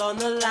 on the line.